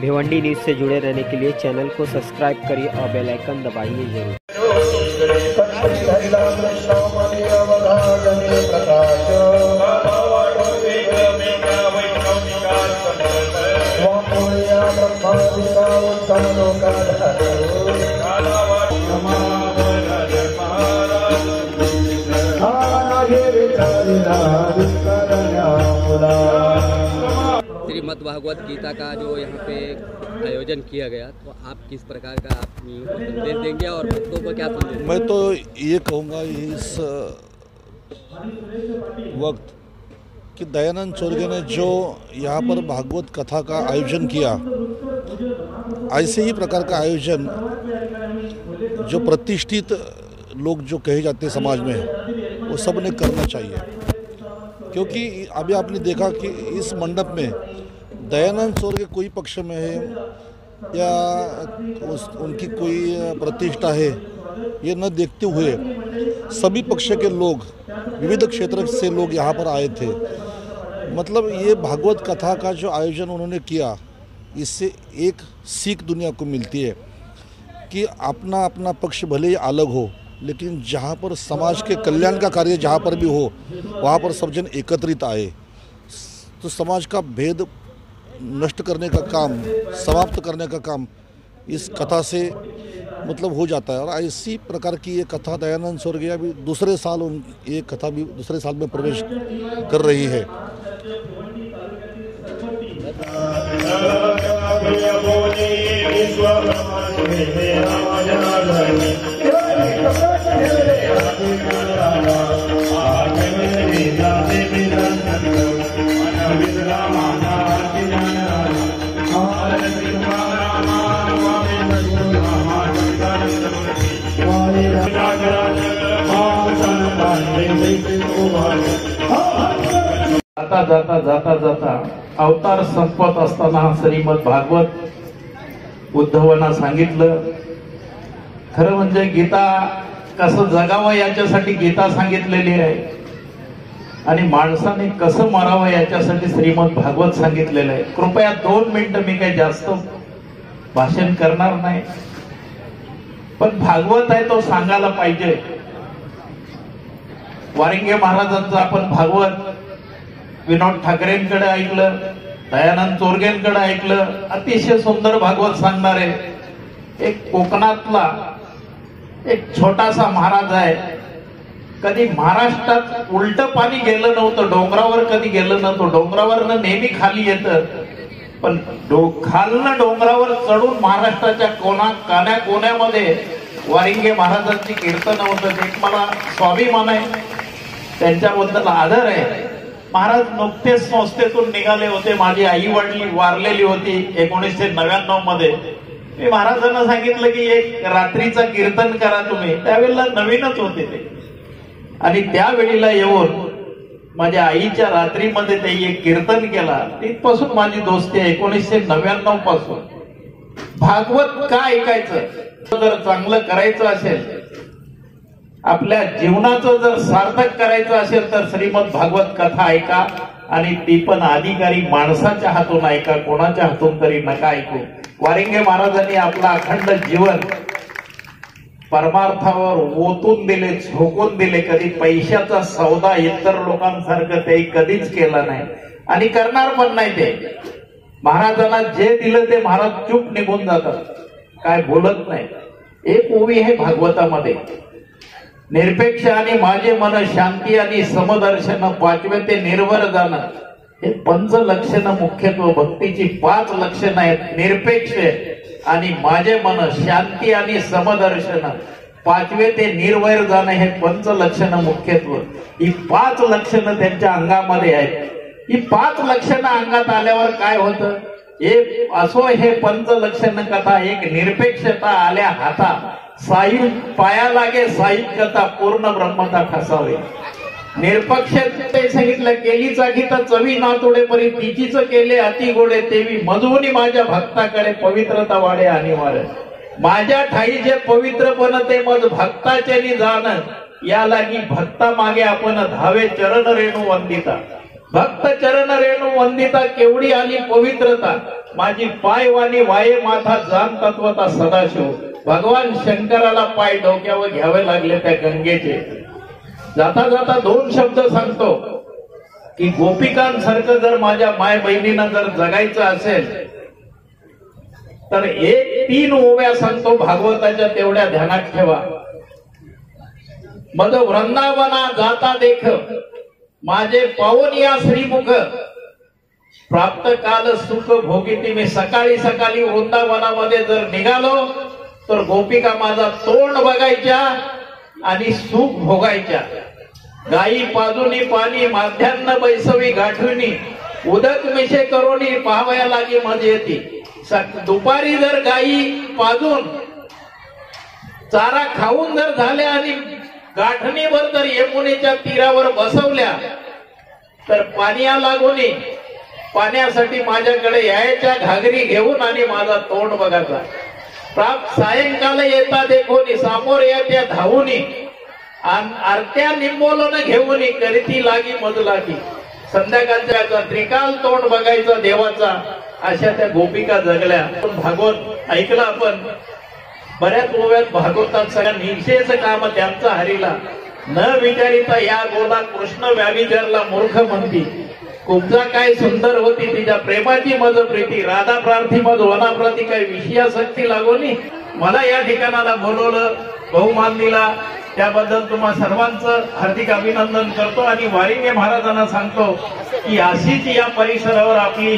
Bhiwandi news से जुड़े रहने के लिए चैनल को सब्सक्राइब करिए और बेल आइकन दबाइए ज़रूर। श्रीमद् भागवत गीता का जो यहाँ पे आयोजन किया गया तो आप किस प्रकार का आप संदेश देंगे और भक्तों को क्या संदेश मैं तो ये कहूँगा इस वक्त कि दयानंद चोरगे ने जो यहाँ पर भागवत कथा का आयोजन किया, ऐसे ही प्रकार का आयोजन जो प्रतिष्ठित लोग जो कहे जाते हैं समाज में, वो सबने करना चाहिए। क्योंकि अभी आपने देखा कि इस मंडप में दयानंद स्वर्ग कोई पक्ष में है या उस, उनकी कोई प्रतिष्ठा है, ये न देखते हुए सभी पक्ष के लोग, विविध क्षेत्र से लोग यहाँ पर आए थे। मतलब ये भागवत कथा का जो आयोजन उन्होंने किया, इससे एक सीख दुनिया को मिलती है कि अपना अपना पक्ष भले ही अलग हो, लेकिन जहाँ पर समाज के कल्याण का कार्य जहाँ पर भी हो, वहाँ पर सब जन एकत्रित आए। तो समाज का भेद नष्ट करने का काम, समाप्त करने का काम इस कथा से मतलब हो जाता है। और इसी प्रकार की ये कथा दयानंद स्वर्गीय भी दूसरे साल उन, ये कथा भी दूसरे साल में प्रवेश कर रही है। जाता जाता जाता जाता. अवतार संपत असताना हा श्रीमद भागवत उद्धवांना सांगितलं. खरं म्हणजे गीता कसं जगावं याच्यासाठी गीता सांगितलेली आहे. आणि माणसाने कसं मरावं याच्यासाठी श्रीमद भागवत सांगितलेलं आहे. कृपया दोन मिनिटं मी काही जास्त भाषण करणार नाही. पण भागवत आहे तो सांगायला पाहिजे. वारिंगे महाराजांचं आपण भागवत विनोद ठाकरेंकडे ऐकलं दयानंद चोरगेंकडे ऐकलं अतिशय सुंदर भागवत सांगणारे एक कोकणातला एक छोटासा महाराज आहे. कधी महाराष्ट्रात उलट पाणी गेलं नव्हतं डोंगरावर कधी गेलं नव्हतं डोंगरावरनं नेहमी खाली येतं. पण खालनं डोंगरावर चढून महाराष्ट्राच्या कोणा कान्या कोण्यामध्ये वारिंगे महाराजांची कीर्तन होतं एक मला स्वाभिमान आहे. त्यांच्याबद्दल आदर आहे. महाराज नुकतेच संस्थेतून निघाले होते माझी आई वडील वारलेली होती एकोणीसशे नव्याण्णवमध्ये. मी महाराजांना सांगितलं की एक रात्रीचं कीर्तन करा तुम्ही. त्यावेळेला नवीनच होते ते. आणि त्यावेळीला येऊन माझ्या आईच्या रात्रीमध्ये ते एक कीर्तन केला. तिथपासून माझी दोस्ती आहे एकोणीसशे नव्याण्णवपासून. भागवत का ऐकायचं? जर चांगलं करायचं असेल आपल्या जीवनाचं जर सार्थक करायचं असेल तर श्रीमद भागवत कथा ऐका आणि ती पण अधिकारी माणसाच्या हातून ऐका कोणाच्या हातून तरी नका ऐकू. वारिंगे महाराजांनी आपलं अखंड जीवन परमार्थावर ओतून दिले झोकून दिले कधी पैशाचा सौदा इतर लोकांसारखं ते कधीच केला नाही. आणि करणार पण नाही ते. महाराजांना जे दिलं ते महाराज चूप निघून जातात. काय बोलत नाही. एक ओवी आहे भागवतामध्ये. निरपेक्ष आणि माझे मन शांती आणि समदर्शन पाचवे ते निर्भर जाणं. हे पंच लक्षणं मुख्यत्व भक्तीची पाच लक्षणं आहेत. निरपेक्ष आणि माझे मन शांती आणि समदर्शन. पाचवे ते निर्वैर जाणं हे पंच लक्षणं मुख्यत्व. ही पाच लक्षणं त्यांच्या अंगामध्ये आहेत. ही पाच लक्षणं अंगात आल्यावर काय होतं? एक असो हे पंच लक्षण कथा एक निरपेक्षता आल्या हाता साई पाया लागे साहित्यता पूर्ण ब्रह्मता ठसावे निरपक्षते सांगितलं केली केलीचा तर चवी नातोडे परी तिचीच केले अति गोडे तेवी मजवूनी माझ्या भक्ताकडे पवित्रता वाढे अनिवार्य. माझ्या ठाई जे पवित्रपण ते मज भक्ताचे जाण या लागी भक्ता मागे आपण धावे चरण रेणू वंदिता. भक्त चरण रेणू वंदिता केवढी आली पवित्रता. माझी पायवानी वाये माथा जाण तत्वता सदाशिव. भगवान शंकराला पाय डोक्यावर घ्यावे लागले त्या गंगेचे. जाता जाता दोन शब्द सांगतो की गोपिकांसारखं जर माझ्या माय बहिणीनं जर जगायचं असेल तर एक तीन ओव्या सांगतो भागवताच्या तेवढ्या ध्यानात ठेवा. मग वृंदावना जाता देख माझे पाऊन या श्रीमुख प्राप्त काल सुख भोगिती मी सकाळी सकाळी वृंदावनामध्ये जर निघालो तर गोपिका माझा तोंड बघायच्या आणि सुख भोगायच्या. गाई पाजुनी पाणी माध्यान्न बैसवी गाठुनी उदक मिशे करोनी पाहावया लागी मजा येते. दुपारी जर गाई पाजून चारा खाऊन जर झाल्या आणि गाठणीवर जर यमुनेच्या तीरावर बसवल्या तर पाण्या लागून पाण्यासाठी माझ्याकडे यायच्या घागरी घेऊन आणि माझा तोंड बघायचा. सायंकाल येता देखोनी सामोर येत्या धावूनी. आन आरत्या निंबोलन घेऊन करीती लागी मधुलागी. लागी संध्याकाळच्या त्रिकाल तोंड बघायचा देवाचा अशा त्या गोपिका जगल्या. पण भागवत ऐकलं आपण? बऱ्याच ओव्यात भागवतात सगळ्या निशेच काम त्यांचा हरीला. न विचारिता या गोला कृष्ण व्याविचारला मूर्ख म्हणती. कुब्जा काय सुंदर होती तिच्या प्रेमाची मज प्रीती राधा प्रार्थी मज वनाप्रती काय विषयासक्ती लागोली मला या ठिकाणाला बोलवलं बहुमान दिला त्याबद्दल तुम्हा सर्वांचं हार्दिक अभिनंदन करतो आणि वारिंगे महाराजांना सांगतो की अशीच या परिसरावर आपली